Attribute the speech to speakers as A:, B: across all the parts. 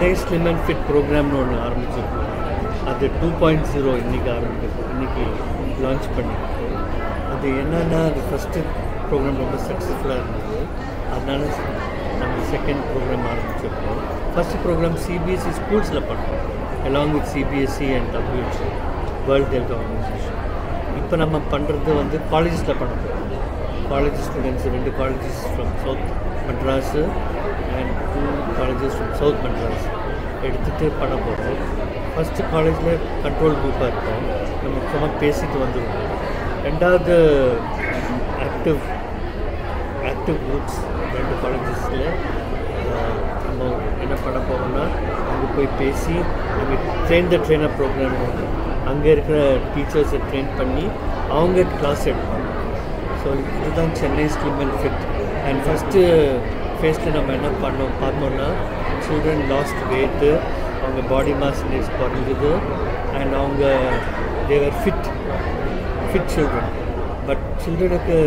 A: Day slim and fit ப்ரோக்ராம்னு ஒன்று ஆரம்பிச்சிருக்கோம். அது டூ பாயிண்ட் ஜீரோ இன்றைக்கி ஆரம்பிக்கிறது இன்றைக்கி லான்ச் பண்ணியிருக்கோம் அது என்னென்னா அது ஃபஸ்ட்டு ப்ரோக்ராம் ரொம்ப சக்ஸஸ்ஃபுல்லாக இருந்தது. அதனால நம்ம செகண்ட் ப்ரோக்ராம் ஆரம்பிச்சிருக்கோம். ஃபஸ்ட் ப்ரோக்ராம் சிபிஎஸ்சி ஸ்கூல்ஸில் பண்ணோம். Along with CBSE and WC world health organisation இப்போ நம்ம பண்ணுறது வந்து காலேஜஸில் பண்ணுறோம் students in two ரெண்டு colleges from Madras and and colleges colleges from south Madras எடுத்துகிட்டு பண்ண போகிறோம் ஃபஸ்ட்டு காலேஜில் கண்ட்ரோல் குரூப்பாக இருக்கும் நம்ம முக்கியமாக பேசிட்டு வந்துடுவோம் ரெண்டாவது ஆக்டிவ் ஆக்டிவ் குரூப்ஸ் ரெண்டு காலேஜஸில் நம்ம என்ன பண்ண போகிறோம்னா அங்கே போய் பேசி நம்ம ட்ரெயின் த ட்ரெயினர் ப்ரோக்ராம் அங்கே இருக்கிற டீச்சர்ஸை ட்ரெயின் பண்ணி அவங்க கிளாஸ் எடுப்பாங்க ஸோ இதுதான் Chennai slim fit. And first ஃபேஸில் நம்ம என்ன பண்ணோம்? பார்த்தோம்னா சில்ட்ரன் லாஸ்ட் வெயிட்டு அவங்க பாடி மாஸ் இண்டெக்ஸ் குறைஞ்சிது. அண்ட் அவங்க they were fit fit children but சில்ட்ரனுக்கு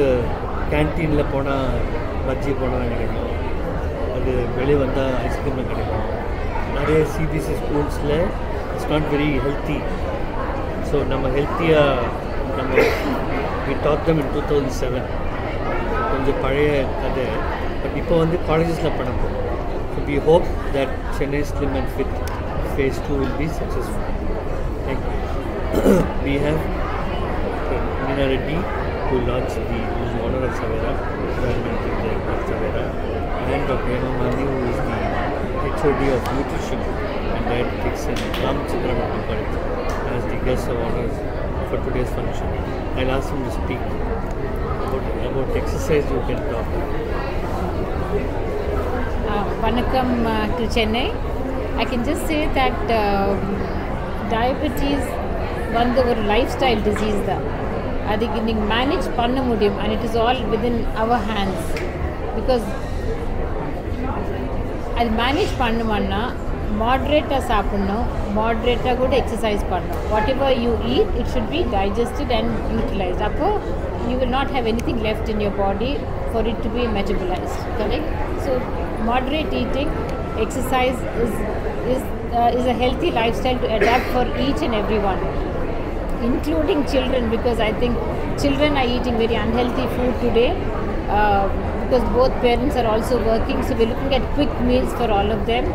A: கேன்டீனில் போனால் பஜ்ஜி போனால் கிடைக்கும் அது வெளியே வந்தால் ஐஸ்கிரீமில் கிடைக்கும். நிறைய CBSE ஸ்கூல்ஸில் it's not very healthy so நம்ம ஹெல்த்தியாக நம்ம We talk them in two thousand seven கொஞ்சம் பழைய கதை பட் இப்போ வந்து காலேஜஸில் பண்ண போகிறோம் so we hope that Chennai slim and fit phase two will be successful thank you we have Meena Reddy who launched the who's the owner of Savera, environmental director of Savera, and Dr. Hema Mandi who is the HOD of nutrition and dietetics in Ramchandra College as the guest of honors for today's function. I'll ask him to speak about, about exercise you can talk.
B: Uh, Vanakkam uh, to Chennai. I can just say that um, diabetes வந்து ஒரு lifestyle disease தான் அதுக்கு நீங்கள் manage பண்ண முடியும் and it is all within our hands because அது manage பண்ணுமான்னா மாட்ரேட்டாக சாப்பிட்ணும் மாட்ரேட்டாக கூட எக்ஸசைஸ் பண்ணணும் whatever you eat it should be digested and utilised அப்போது you will not have anything left in your body for it to be metabolised correct so moderate eating exercise is is uh, is a healthy lifestyle to adapt for each and everyone including children because i think children are eating very unhealthy food today uh, because both parents are also working so we're looking at quick meals for all of them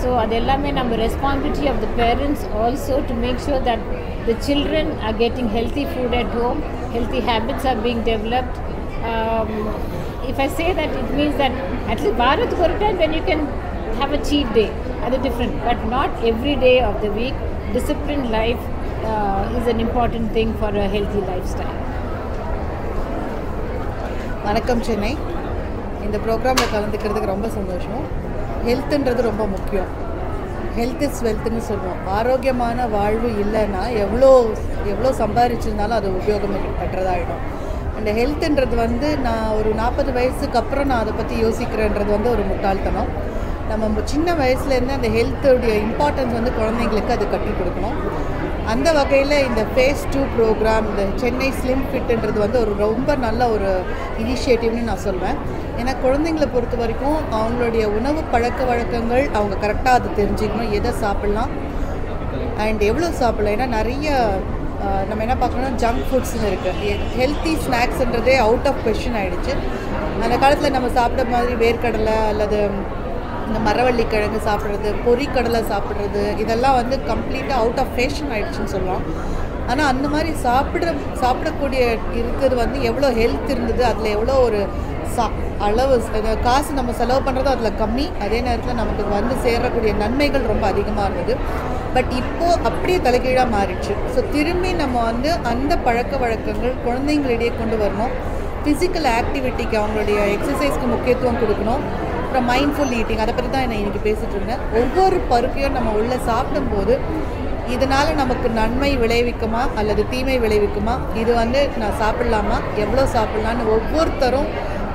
B: so adellame நம்ம responsibility of the parents also to make sure that the children are getting healthy food at home healthy habits are being developed um, if i say that it means that at least bharat ஒரு time when you can have a cheat day அது different but not every day of the week disciplined life uh, is an important thing for a healthy lifestyle
C: வணக்கம் சென்னை இந்த ப்ரோக்ராமில் கலந்துக்கிறதுக்கு ரொம்ப சந்தோஷம். ஹெல்த்துன்றது ரொம்ப முக்கியம். Health is வெல்த்னு சொல்லுவோம். ஆரோக்கியமான வாழ்வு இல்லைன்னா எவ்வளோ எவ்வளோ சம்பாதிச்சிருந்தாலும் அது உபயோகம் பெற்றதாகிடும் அந்த ஹெல்த்துன்றது வந்து நான் ஒரு நாற்பது வயசுக்கு அப்புறம் நான் அதை பற்றி யோசிக்கிறேன்றது வந்து ஒரு முட்டாள்தனம். நம்ம சின்ன வயசுலேருந்து அந்த ஹெல்த்துடைய இம்பார்ட்டன்ஸ் வந்து குழந்தைங்களுக்கு அது கற்றுக் கொடுக்கணும். அந்த வகையில் இந்த ஃபேஸ் டூ ப்ரோக்ராம் இந்த சென்னை ஸ்லிம் ஃபிட்டுன்றது வந்து ஒரு ரொம்ப நல்ல ஒரு இனிஷியேட்டிவ்னு நான் சொல்வேன். ஏன்னா குழந்தைங்களை பொறுத்த வரைக்கும் அவங்களுடைய உணவு பழக்க வழக்கங்கள் அவங்க கரெக்டாக அது தெரிஞ்சுக்கணும் எதை சாப்பிட்லாம் அண்ட் எவ்வளோ சாப்பிடலாம். ஏன்னா நிறைய நம்ம என்ன பார்க்கணும் ஜங்க் ஃபுட்ஸ்னு இருக்குது ஹெல்த்தி ஸ்நாக்ஸ்ன்றதே அவுட் ஆஃப் கொஷின் ஆகிடுச்சு அந்த காலத்தில் நம்ம சாப்பிட்ற மாதிரி வேர்க்கடலை அல்லது இந்த மரவள்ளி கிழங்கு சாப்பிட்றது பொறிக்கடலை சாப்பிட்றது இதெல்லாம் வந்து கம்ப்ளீட்டாக அவுட் ஆஃப் ஃபேஷன் ஆகிடுச்சுன்னு சொல்லலாம் ஆனால் அந்த மாதிரி சாப்பிட்ற சாப்பிடக்கூடிய இருக்கிறது வந்து எவ்வளோ ஹெல்த் இருந்தது அதில் எவ்வளோ ஒரு சா அளவு காசு நம்ம செலவு பண்ணுறதோ அதில் கம்மி. அதே நேரத்தில் நமக்கு வந்து சேரக்கூடிய நன்மைகள் ரொம்ப அதிகமாக இருந்தது. பட் இப்போது அப்படியே தலைகீழாக மாறிடுச்சு. ஸோ திரும்பி நம்ம வந்து அந்த பழக்க வழக்கங்கள் குழந்தைங்களிடையே கொண்டு வரணும். ஃபிசிக்கல் ஆக்டிவிட்டிக்கு அவங்களுடைய எக்ஸசைஸ்க்கு முக்கியத்துவம் கொடுக்கணும். அப்புறம் மைண்ட்ஃபுல் ஈட்டிங் அதை பற்றி தான் நான் இன்றைக்கி பேசிகிட்டு இருந்தேன். ஒவ்வொரு பருக்கையும் நம்ம உள்ளே சாப்பிடும்போது இதனால் நமக்கு நன்மை விளைவிக்குமா அல்லது தீமை விளைவிக்குமா? இது வந்து நான் சாப்பிட்லாமா? எவ்வளோ சாப்பிட்லான்னு ஒவ்வொருத்தரும்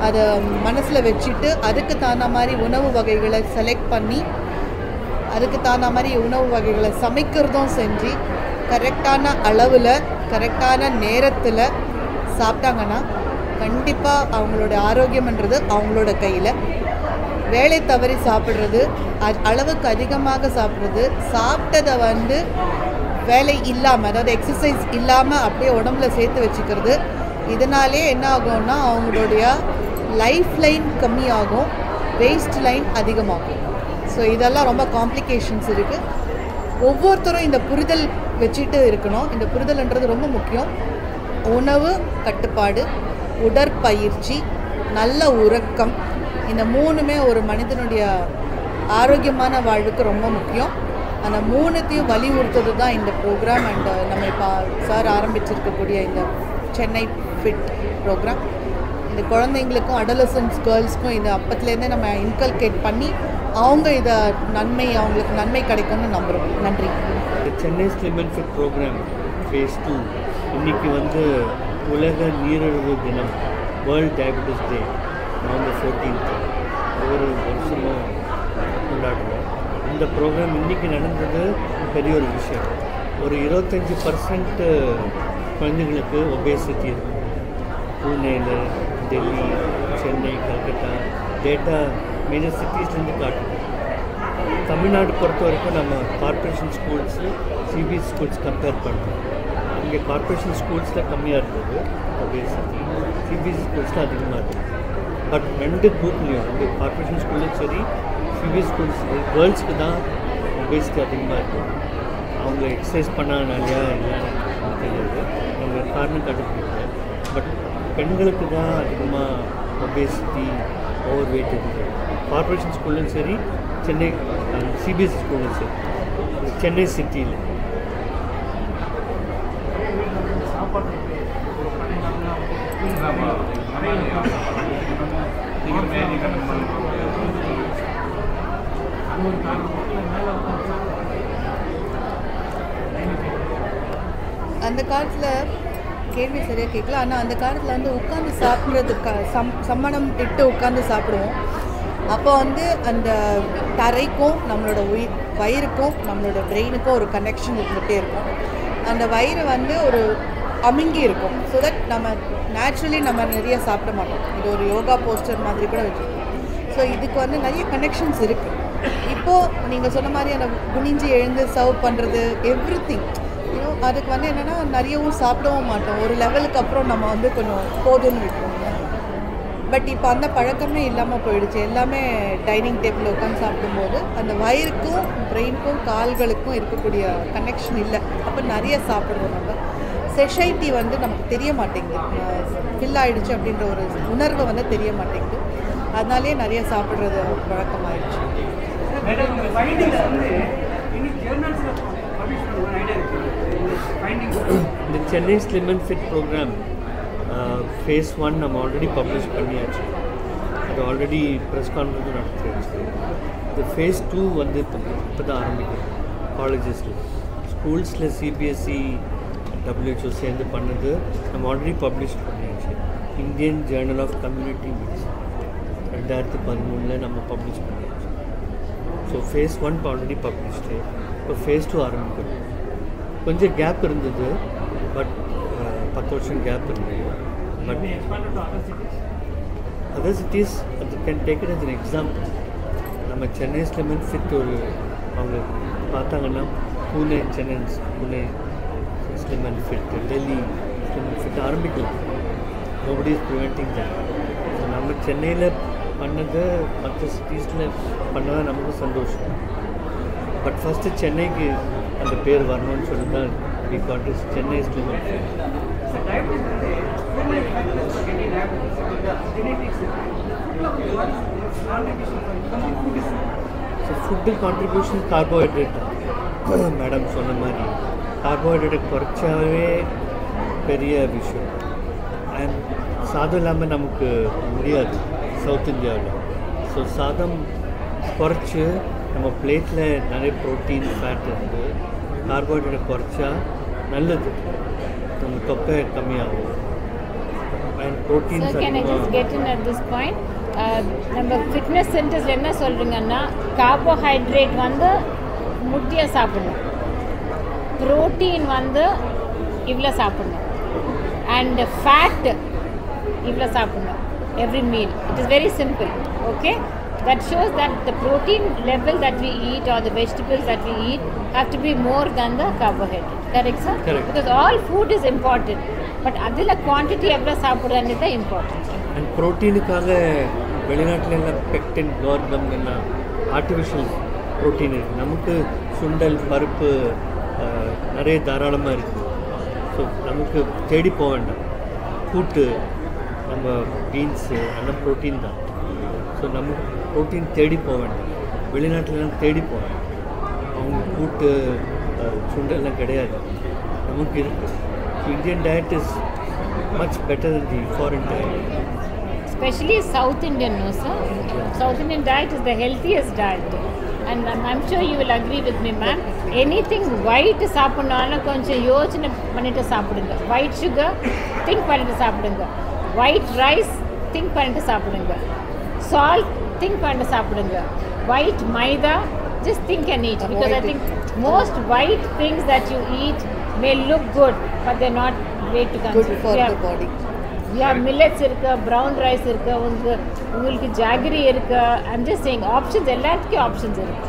C: அதை மனசில் வச்சுட்டு அதுக்கு தகுந்த மாதிரி உணவு வகைகளை செலக்ட் பண்ணி அதுக்கு தகுந்த மாதிரி உணவு வகைகளை சமைக்கிறதும் செஞ்சு கரெக்டான அளவில் கரெக்டான நேரத்தில் சாப்பிட்டாங்கன்னா கண்டிப்பாக அவங்களோட ஆரோக்கியம்ன்றது அவங்களோட கையில். வேலை தவறி சாப்பிட்றது அளவுக்கு அதிகமாக சாப்பிட்றது சாப்பிட்டதை வந்து வேலை இல்லாமல் அதாவது எக்ஸசைஸ் இல்லாமல் அப்படியே உடம்புல சேர்த்து வச்சுக்கிறது. இதனாலே என்ன ஆகும்னா அவங்களுடைய லைஃப் லைன் கம்மியாகும் வேஸ்ட் லைன் அதிகமாகும். ஸோ இதெல்லாம் ரொம்ப காம்ப்ளிகேஷன்ஸ் இருக்குது ஒவ்வொருத்தரும் இந்த புரிதல் வச்சுட்டு இருக்கணும். இந்த புரிதல்ன்றது ரொம்ப முக்கியம். உணவு கட்டுப்பாடு உடற்பயிற்சி நல்ல உறக்கம் இந்த மூணுமே ஒரு மனிதனுடைய ஆரோக்கியமான வாழ்வுக்கு ரொம்ப முக்கியம். அந்த மூணுத்தையும் வலியுறுத்துறது தான் இந்த ப்ரோக்ராம் அண்ட் uh, நம்ம இப்போ சார் ஆரம்பிச்சிருக்கக்கூடிய இந்த சென்னை ஃபிட் ப்ரோக்ராம் இந்த குழந்தைங்களுக்கும் அடலசன்ஸ் கேர்ள்ஸ்க்கும் இந்த அப்பத்துலேருந்தே நம்ம இன்கல்கேட் பண்ணி அவங்க இதை நன்மை அவங்களுக்கு நன்மை கிடைக்கும்னு நம்புகிறோம் நன்றி.
A: இந்த Chennai slim and fit program phase two இன்றைக்கி வந்து உலக நீரிழிவு தினம் world diabetes day November fourteenth ஒவ்வொரு வருஷமும் கொண்டாடுவோம் இந்த ப்ரோக்ராம் இன்றைக்கி நடந்தது பெரிய ஒரு விஷயம். ஒரு இருபத்தஞ்சி பர்சன்ட்டு குழந்தைங்களுக்கு ஒபேசிட்டி இருக்கும் பூனேல டெல்லி சென்னை கல்கட்டா டேட்டா மேஜர் சிட்டிஸ்லேருந்து காட்டுது. தமிழ்நாடு பொறுத்த வரைக்கும் நம்ம corporation schools CBS schools compare பண்ணுறோம் இங்கே கார்ப்பரேஷன் ஸ்கூல்ஸில் கம்மியாக இருந்தது ஒபேசிட்டி சிபிஎஸ்சி ஸ்கூல்ஸில் அதிகமாக இருக்குது பட் ரெண்டு குரூப்லேயும் ரெண்டு கார்பரேஷன் ஸ்கூல்லையும் சரி சிபிஎஸ் ஸ்கூல்ஸ் கேர்ள்ஸ்க்கு தான் ஒபேசிட்டி அதிகமாக இருக்கும் அவங்க எக்ஸசைஸ் பண்ணாதனாலையா இல்லைன்னு தெரியாது. அவங்க காரணம் கண்டுபிடிக்கல. பட் பெண்களுக்கு தான் அதிகமாக ஒபேசிட்டி ஓவர் வெயிட் இருக்குது கார்பரேஷன் ஸ்கூல்லையும் சரி சென்னை சிபிஎஸ்சி ஸ்கூல்லையும் சரி. சென்னை சிட்டியில்
C: அந்த காலத்தில் கேள்வி சரியாக கேட்கல ஆனால் அந்த காலத்தில் வந்து உட்காந்து சாப்பிட்றதுக்கு சம் சம்மணம் இட்டு உட்காந்து சாப்பிடுவோம். அப்போ வந்து அந்த தரைக்கும் நம்மளோட உயிர் வயிறுக்கும் நம்மளோட பிரெயினுக்கும் ஒரு கனெக்ஷன் இருந்துகிட்டே இருக்கும். அந்த வயிறு வந்து ஒரு அமுங்கி இருக்கும் ஸோ தட் நம்ம நேச்சுரலி நம்ம நிறைய சாப்பிட மாட்டோம். இது ஒரு யோகா போஸ்டர் மாதிரி கூட வச்சுருக்கோம் ஸோ இதுக்கு வந்து நிறைய கனெக்ஷன்ஸ் இருக்குது இப்போது நீங்கள் சொன்ன மாதிரியான குனிஞ்சு எழுந்து சர்வ் பண்ணுறது எவ்ரி திங் அதுக்கு வந்து என்னென்னா நிறையவும் சாப்பிடவும் மாட்டோம். ஒரு லெவலுக்கு அப்புறம் நம்ம வந்து கொஞ்சம் போதும்னு விட்டுருவோம் பட் இப்போ அந்த பழக்கமே இல்லாமல் போயிடுச்சு. எல்லாமே டைனிங் டேபிள் உட்காந்து சாப்பிடும்போது அந்த வயிறுக்கும் பிரெயினுக்கும் கால்களுக்கும் இருக்கக்கூடிய கனெக்ஷன் இல்லை. அப்போ நிறைய சாப்பிடுவோம் நம்ம. செஷைட்டி வந்து நமக்கு தெரிய மாட்டேங்குது. ஃபில் ஆயிடுச்சு அப்படின்ற ஒரு உணர்வு வந்து தெரிய மாட்டேங்குது. அதனாலேயே நிறைய சாப்பிட்றது பழக்கமாயிடுச்சு
D: மேடம் உங்க ஃபைண்டிங்ஸ் வந்து இன்னும் ஜேர்னல்ஸில் பப்ளிஷ் பண்ண ஒரு ஐடியா இருக்கு ஃபைண்டிங்ஸ்
A: இந்த Chennai slim and fit program phase one நம்ம ஆல்ரெடி பப்ளிஷ் பண்ணியாச்சு. அது ஆல்ரெடி ப்ரெஸ் கான்ஃபரன்ஸ் நடத்தியாச்சு இந்த ஃபேஸ் டூ வந்து இப்போ இப்போ தான் ஆரம்பிக்கும் காலேஜஸில் ஸ்கூல்ஸில் சிபிஎஸ்சி டபிள்யூஹெச்ஓ சேர்ந்து பண்ணது நம்ம ஆல்ரெடி பப்ளிஷ் பண்ணியாச்சு. Indian journal of community medicine ரெண்டாயிரத்தி பதிமூணில் நம்ம பப்ளிஷ் பண்ணியாச்சு. So phase one already published இப்போ ஃபேஸ் டூ ஆரம்பிக்கிறோம் கொஞ்சம் கேப் இருந்தது பட் பத்து வருஷம் கேப் இருந்தது. பட் அதர் சிட்டிஸ் அது can take it as an example நம்ம சென்னை ஸ்லிமன் ஃபிட் ஒரு அவங்க பார்த்தாங்கன்னா Pune Chennai Pune slim and fit Delhi slim and fit ஆரம்பிக்கலாம். Nobody is preventing that so நம்ம சென்னையில் பண்ணது மற்ற சிட்டிஸில் பண்ணதான் நமக்கு சந்தோஷம். பட் ஃபஸ்ட்டு சென்னைக்கு அந்த பேர் வரணும்னு சொல்லி தான் we got is Chennai
D: slim and fit so food
A: contribution carbohydrate தான் மேடம் சொன்ன மாதிரி. கார்போஹைட்ரேட்டை குறைச்சாவே பெரிய விஷயம். அண்ட் சாதம் இல்லாமல் நமக்கு முடியாது சவுத் இந்தியாவில். ஸோ சாதம் குறைச்சி நம்ம பிளேட்டில் நிறைய ப்ரோட்டீன் ஃபேட் இருந்து கார்போஹைட்ரேட்டை குறைச்சா நல்லது. நம்ம தொப்பை கம்மியாகும். அண்ட் ப்ரோட்டீன்ஸ் அதிகமாக
B: நம்ம ஃபிட்னஸ் சென்டர்ஸில் என்ன சொல்கிறீங்கன்னா கார்போஹைட்ரேட் வந்து முட்டியாக சாப்பிடணும். ப்ரோட்டீன் வந்து இவ்வளோ சாப்பிடணும் அண்ட் ஃபேட் இவ்வளோ சாப்பிடணும் every meal it is very simple okay that shows that the protein level that we eat or the vegetables that we eat have to be more than the carbohydrate. Correct, sir?
A: Correct.
B: Because all food is important. But அதில் quantity எவ்வளோ சாப்பிட்றது தான் important.
A: And ப்ரோட்டீனுக்காக வெளிநாட்டுல எல்லாம் pectin கார்பம் எல்லாம் artificial protein நமக்கு சுண்டல் பருப்பு நிறைய தாராளமாக இருக்குது ஸோ நமக்கு தேடி போக வேண்டாம். கூட்டு நம்ம பீன்ஸு அதெல்லாம் ப்ரோட்டீன் தான். ஸோ நமக்கு ப்ரோட்டீன் தேடி போக வேண்டாம். வெளிநாட்டுலலாம் தேடி போவேன் அவங்க கூட்டு சுண்டல்லாம் கிடையாது. நமக்கு இருக்குது Indian diet is much better the foreign diet
B: Especially South Indian, no sir? South Indian diet is the healthiest diet. And I'm, I'm sure you will agree with me, ma'am. Anything white சாப்பிட்னாலும் கொஞ்சம் யோசனை பண்ணிட்டு சாப்பிடுங்க. White sugar think பண்ணிட்டு சாப்பிடுங்க. White rice think பண்ணிட்டு சாப்பிடுங்க. Salt think பண்ணிட்டு சாப்பிடுங்க. White maida just think and eat because I think most white things that you eat may look good but they're not great to
C: good
B: consume. Yeah. Yeah millets இருக்கு brown rice இருக்கு உங்களுக்கு உங்களுக்கு jaggery இருக்கு. I'm just saying options எல்லாத்துக்கும் options இருக்கு.